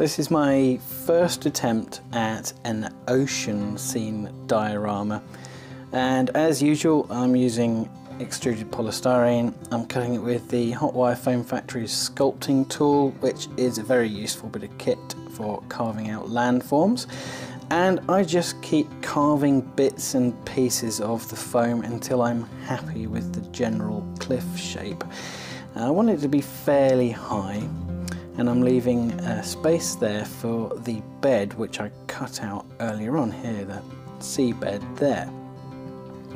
This is my first attempt at an ocean scene diorama and as usual I'm using extruded polystyrene. I'm cutting it with the Hotwire Foam Factory's sculpting tool which is a very useful bit of kit for carving out landforms and I just keep carving bits and pieces of the foam until I'm happy with the general cliff shape. I want it to be fairly high and I'm leaving a space there for the bed which I cut out earlier on here, the seabed there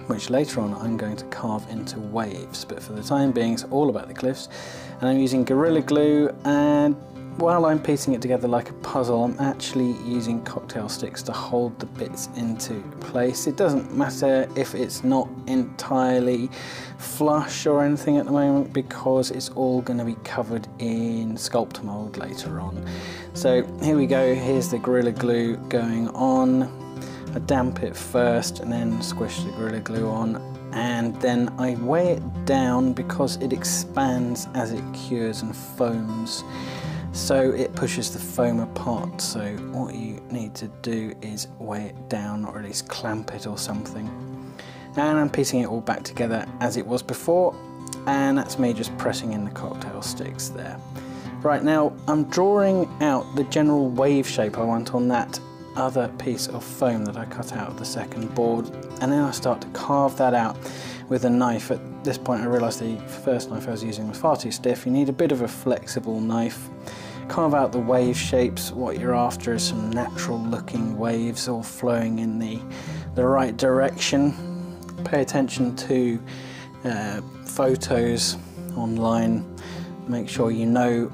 which later on I'm going to carve into waves. But for the time being it's all about the cliffs. And I'm using Gorilla Glue and while I'm piecing it together like a puzzle, I'm actually using cocktail sticks to hold the bits into place. It doesn't matter if it's not entirely flush or anything at the moment because it's all going to be covered in Sculptamold later on. So here we go, here's the Gorilla Glue going on. I damp it first and then squish the Gorilla Glue on and then I weigh it down because it expands as it cures and foams so it pushes the foam apart so what you need to do is weigh it down or at least clamp it or something and I'm piecing it all back together as it was before and that's me just pressing in the cocktail sticks there. Right now I'm drawing out the general wave shape I want on that other piece of foam that I cut out of the second board and then I start to carve that out with a knife. At this point I realised the first knife I was using was far too stiff. You need a bit of a flexible knife carve out the wave shapes. What you're after is some natural looking waves all flowing in the, the right direction. Pay attention to uh, photos online. Make sure you know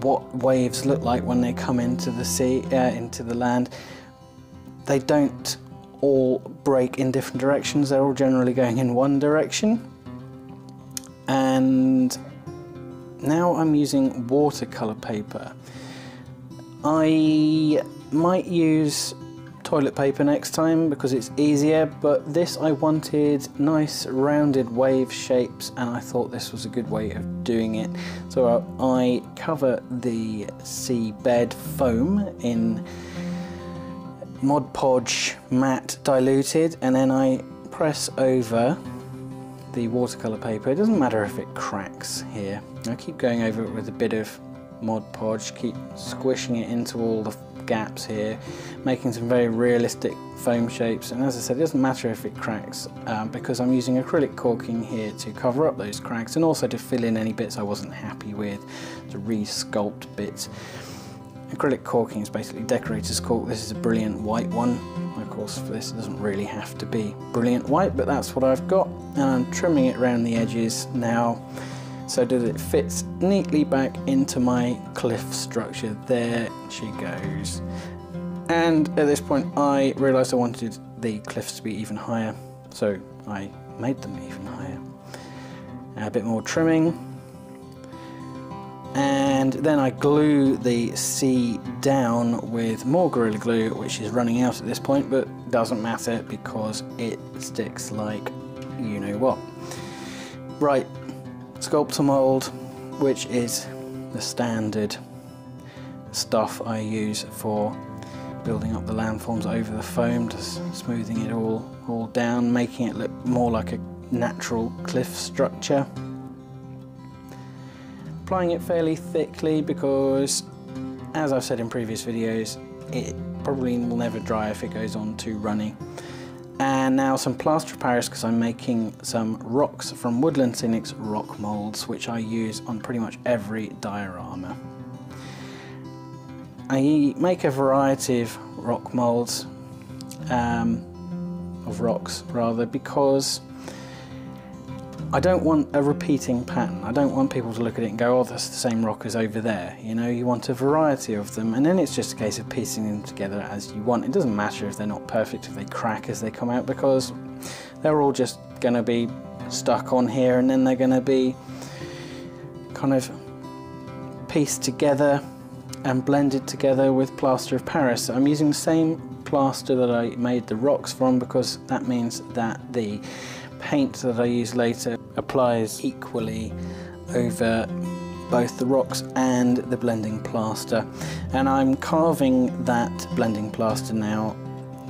what waves look like when they come into the sea, uh, into the land. They don't all break in different directions. They're all generally going in one direction. And now I'm using watercolour paper. I might use toilet paper next time because it's easier but this I wanted nice rounded wave shapes and I thought this was a good way of doing it so I cover the sea bed foam in Mod Podge matte diluted and then I press over the watercolour paper. It doesn't matter if it cracks here. I keep going over it with a bit of Mod Podge, keep squishing it into all the gaps here, making some very realistic foam shapes. And as I said, it doesn't matter if it cracks um, because I'm using acrylic caulking here to cover up those cracks and also to fill in any bits I wasn't happy with, to re-sculpt bits. Acrylic caulking is basically decorator's caulk. This is a brilliant white one. Course, for this it doesn't really have to be brilliant white, but that's what I've got. And I'm trimming it around the edges now so that it fits neatly back into my cliff structure. There she goes. And at this point I realised I wanted the cliffs to be even higher, so I made them even higher. A bit more trimming, and then I glue the sea down with more Gorilla Glue which is running out at this point but doesn't matter because it sticks like you know what. Right, Sculptamold which is the standard stuff I use for building up the landforms over the foam, just smoothing it all, all down, making it look more like a natural cliff structure applying it fairly thickly because, as I've said in previous videos, it probably will never dry if it goes on too runny. And now some plaster of Paris because I'm making some rocks from Woodland Scenics rock molds which I use on pretty much every diorama. I make a variety of rock molds, um, of rocks rather, because I don't want a repeating pattern. I don't want people to look at it and go, oh, that's the same rock as over there. You know, you want a variety of them, and then it's just a case of piecing them together as you want. It doesn't matter if they're not perfect, if they crack as they come out, because they're all just going to be stuck on here, and then they're going to be kind of pieced together and blended together with plaster of Paris. I'm using the same plaster that I made the rocks from because that means that the paint that I use later applies equally over both the rocks and the blending plaster. And I'm carving that blending plaster now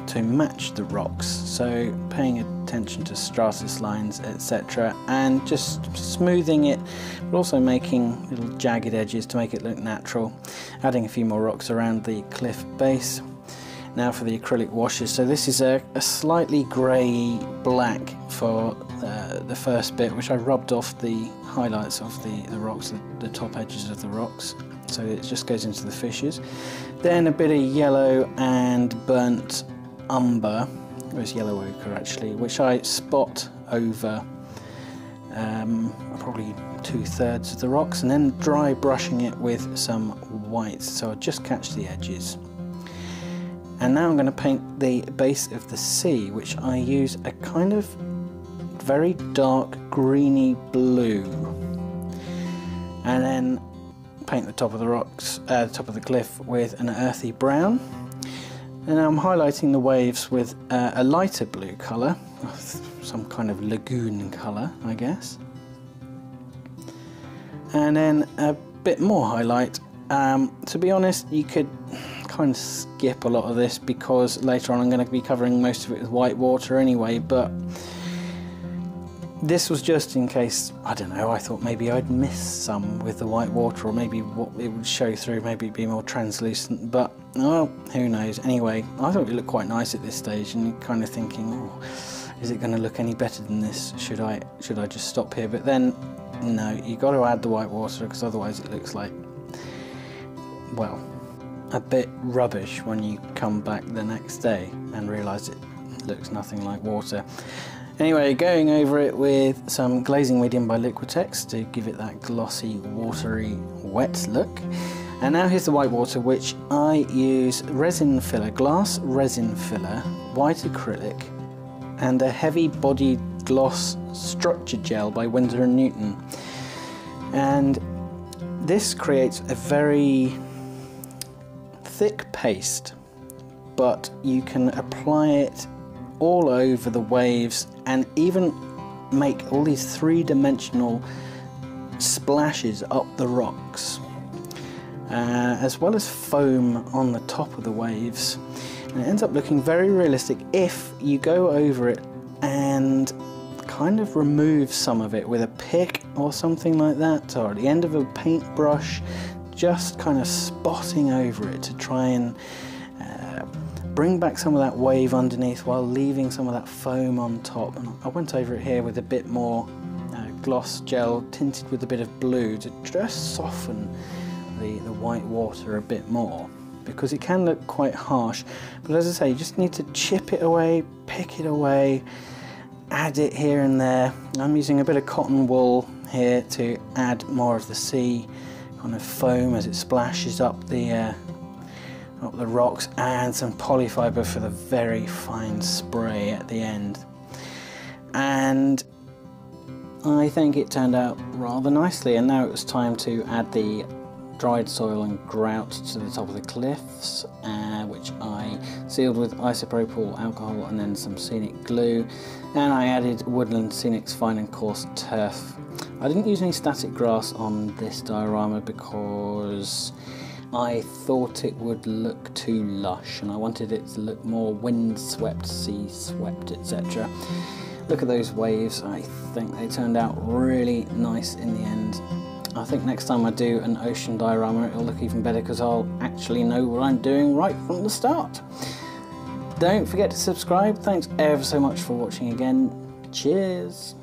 to match the rocks. So paying attention to stratus lines etc and just smoothing it but also making little jagged edges to make it look natural. Adding a few more rocks around the cliff base. Now for the acrylic washes. So this is a, a slightly grey black for the first bit which I rubbed off the highlights of the, the rocks the, the top edges of the rocks so it just goes into the fissures then a bit of yellow and burnt umber, it was yellow ochre actually, which I spot over um, probably two thirds of the rocks and then dry brushing it with some white so I'll just catch the edges. And now I'm going to paint the base of the sea which I use a kind of very dark greeny blue and then paint the top of the rocks, uh, the top of the cliff with an earthy brown and now I'm highlighting the waves with uh, a lighter blue colour, some kind of lagoon colour I guess. And then a bit more highlight. Um, to be honest you could kind of skip a lot of this because later on I'm going to be covering most of it with white water anyway but this was just in case, I don't know, I thought maybe I'd miss some with the white water or maybe what it would show through, maybe be more translucent, but well, who knows. Anyway, I thought it looked quite nice at this stage and kind of thinking, oh, is it going to look any better than this? Should I, should I just stop here? But then, no, you got to add the white water because otherwise it looks like, well, a bit rubbish when you come back the next day and realise it looks nothing like water. Anyway, going over it with some glazing medium by Liquitex to give it that glossy, watery, wet look. And now here's the white water, which I use resin filler, glass resin filler, white acrylic, and a heavy bodied gloss structure gel by Winsor & Newton. And this creates a very thick paste, but you can apply it all over the waves and even make all these three-dimensional splashes up the rocks uh, as well as foam on the top of the waves. And it ends up looking very realistic if you go over it and kind of remove some of it with a pick or something like that or at the end of a paintbrush just kind of spotting over it to try and bring back some of that wave underneath while leaving some of that foam on top. And I went over it here with a bit more uh, gloss gel tinted with a bit of blue to just soften the, the white water a bit more because it can look quite harsh. But as I say, you just need to chip it away, pick it away, add it here and there. I'm using a bit of cotton wool here to add more of the sea kind of foam as it splashes up the uh, up the rocks and some polyfiber for the very fine spray at the end. And I think it turned out rather nicely and now it was time to add the dried soil and grout to the top of the cliffs uh, which I sealed with isopropyl alcohol and then some scenic glue and I added Woodland Scenics fine and coarse turf. I didn't use any static grass on this diorama because I thought it would look too lush and I wanted it to look more windswept, sea swept, etc. Look at those waves, I think they turned out really nice in the end. I think next time I do an ocean diorama it'll look even better because I'll actually know what I'm doing right from the start. Don't forget to subscribe, thanks ever so much for watching again, cheers!